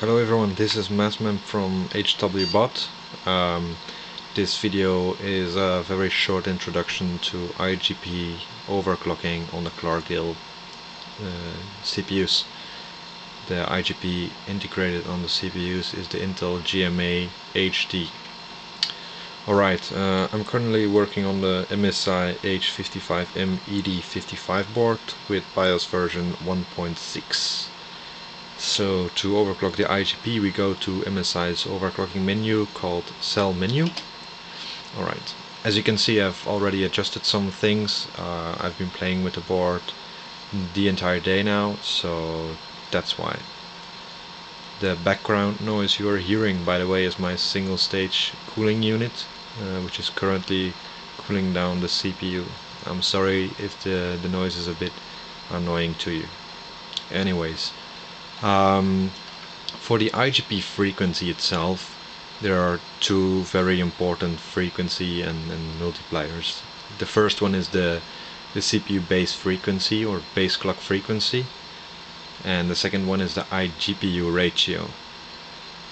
Hello everyone, this is Massman from HWBot. Um, this video is a very short introduction to IGP overclocking on the Clarkdale uh, CPUs. The IGP integrated on the CPUs is the Intel GMA HD. Alright, uh, I'm currently working on the MSI H55M ED55 board with BIOS version 1.6. So to overclock the IGP we go to MSI's overclocking menu called cell menu. Alright, as you can see I've already adjusted some things. Uh, I've been playing with the board the entire day now, so that's why. The background noise you are hearing by the way is my single stage cooling unit uh, which is currently cooling down the CPU. I'm sorry if the, the noise is a bit annoying to you. Anyways, um, for the IGP frequency itself, there are two very important frequency and, and multipliers. The first one is the, the CPU base frequency or base clock frequency and the second one is the iGPU ratio.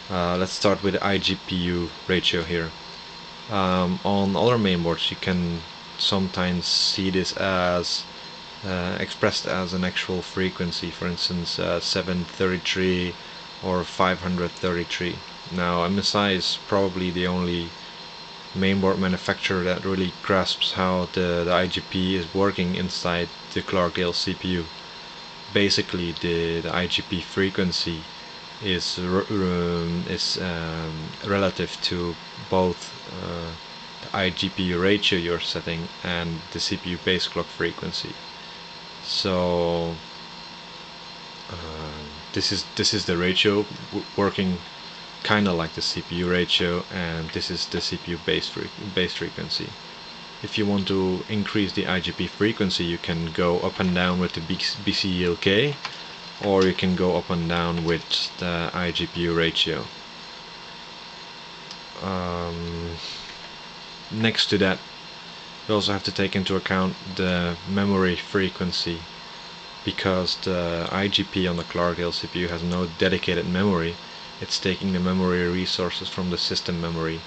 Uh, let's start with the iGPU ratio here. Um, on other mainboards you can sometimes see this as uh, expressed as an actual frequency, for instance uh, 733 or 533. Now MSI is probably the only mainboard manufacturer that really grasps how the, the IGP is working inside the Clarkdale CPU. Basically the, the IGP frequency is um, is um, relative to both uh, the IGPU ratio you're setting and the CPU base clock frequency so uh, this is this is the ratio working kind of like the CPU ratio and this is the CPU base, fre base frequency. If you want to increase the IGP frequency you can go up and down with the BCLK or you can go up and down with the iGPU ratio. Um, next to that we also have to take into account the memory frequency because the IGP on the Clarkdale CPU has no dedicated memory. It's taking the memory resources from the system memory.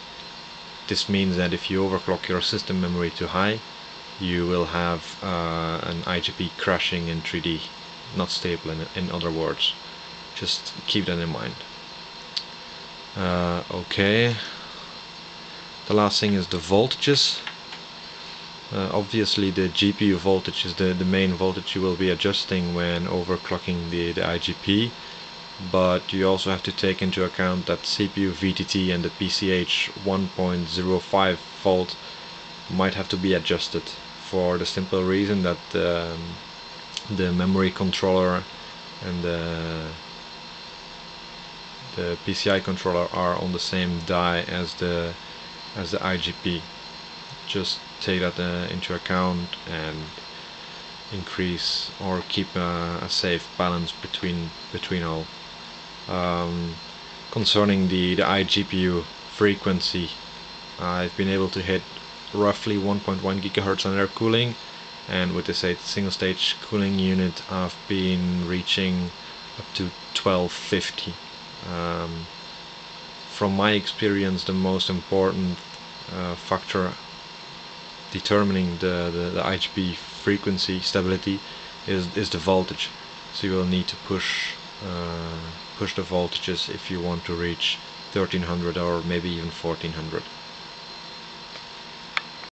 This means that if you overclock your system memory too high you will have uh, an IGP crashing in 3D not stable in, in other words. Just keep that in mind. Uh, okay. The last thing is the voltages uh, obviously the GPU voltage is the, the main voltage you will be adjusting when overclocking the, the IGP but you also have to take into account that CPU VTT and the PCH 1.05 volt might have to be adjusted for the simple reason that um, the memory controller and the the PCI controller are on the same die as the as the IGP just take that uh, into account and increase or keep a, a safe balance between between all. Um, concerning the, the iGPU frequency, I've been able to hit roughly 1.1 gigahertz on air cooling and with this single stage cooling unit I've been reaching up to 1250. Um, from my experience the most important uh, factor determining the, the, the IGP frequency stability is, is the voltage. So you will need to push uh, push the voltages if you want to reach 1300 or maybe even 1400.